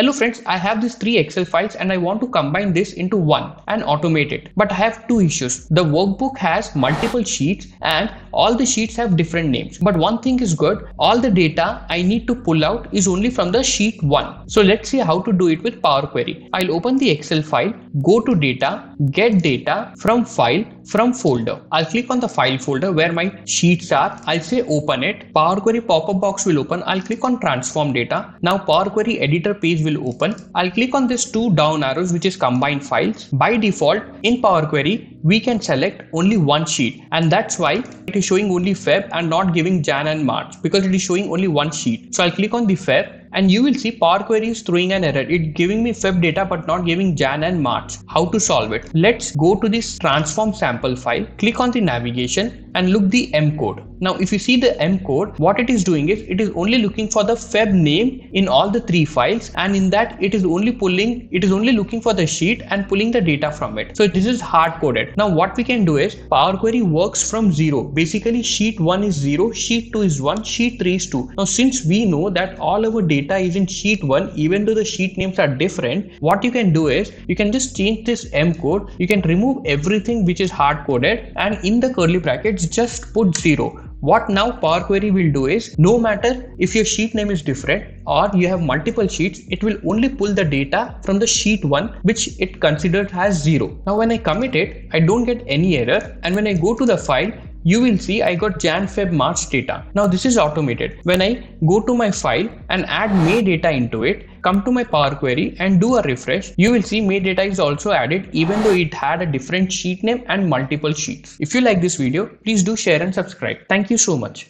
Hello friends, I have these three Excel files and I want to combine this into one and automate it. But I have two issues. The workbook has multiple sheets and all the sheets have different names. But one thing is good, all the data I need to pull out is only from the sheet 1. So let's see how to do it with Power Query. I'll open the Excel file, go to data, get data from file, from folder. I'll click on the file folder where my sheets are. I'll say open it. Power Query pop-up box will open. I'll click on transform data. Now Power Query editor page will open. I'll click on this two down arrows which is combine files. By default in Power Query we can select only one sheet and that's why it is showing only Feb and not giving Jan and March because it is showing only one sheet. So I'll click on the Feb and you will see Power Query is throwing an error. It giving me Feb data but not giving Jan and March. How to solve it? Let's go to this transform sample file, click on the navigation and look the M code. Now if you see the M code, what it is doing is it is only looking for the Feb name in all the three files and in that it is only pulling, it is only looking for the sheet and pulling the data from it. So this is hard coded. Now what we can do is Power Query works from zero. Basically sheet 1 is 0, sheet 2 is 1, sheet 3 is 2. Now since we know that all our data is in sheet 1 even though the sheet names are different what you can do is you can just change this m code you can remove everything which is hard coded and in the curly brackets just put 0 what now Power Query will do is no matter if your sheet name is different or you have multiple sheets, it will only pull the data from the sheet one which it considered as zero. Now when I commit it, I don't get any error and when I go to the file, you will see I got Jan, Feb, March data. Now this is automated. When I go to my file and add May data into it, come to my Power Query and do a refresh, you will see May data is also added even though it had a different sheet name and multiple sheets. If you like this video, please do share and subscribe. Thank you so much.